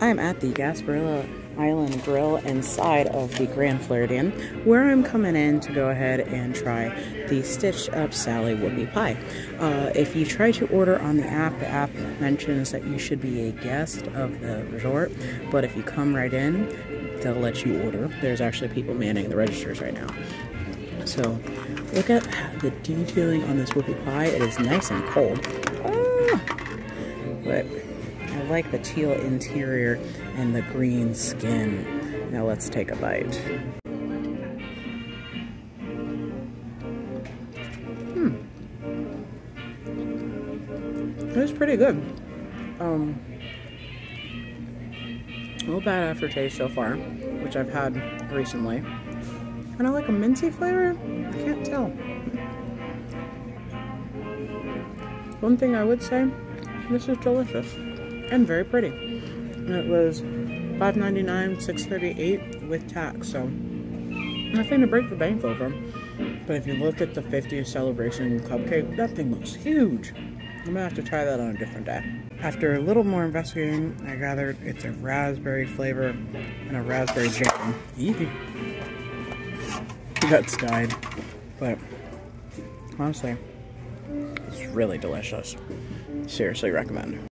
I'm at the Gasparilla Island Grill inside of the Grand Floridian, where I'm coming in to go ahead and try the Stitched Up Sally Whoopie Pie. Uh, if you try to order on the app, the app mentions that you should be a guest of the resort, but if you come right in, they'll let you order. There's actually people manning the registers right now. So, look at the detailing on this whoopie pie. It is nice and cold. Ah! But like the teal interior and the green skin. Now let's take a bite. Hmm. It was pretty good. Um, no bad aftertaste so far, which I've had recently. Kind of like a minty flavor? I can't tell. One thing I would say, this is delicious and very pretty. It was $5.99, $6.38 with tax, so nothing to break the bank over. But if you look at the 50th celebration cupcake, that thing looks huge. I'm gonna have to try that on a different day. After a little more investigating, I gathered it's a raspberry flavor and a raspberry jam. Easy. Guts died, but honestly, it's really delicious. Seriously recommend.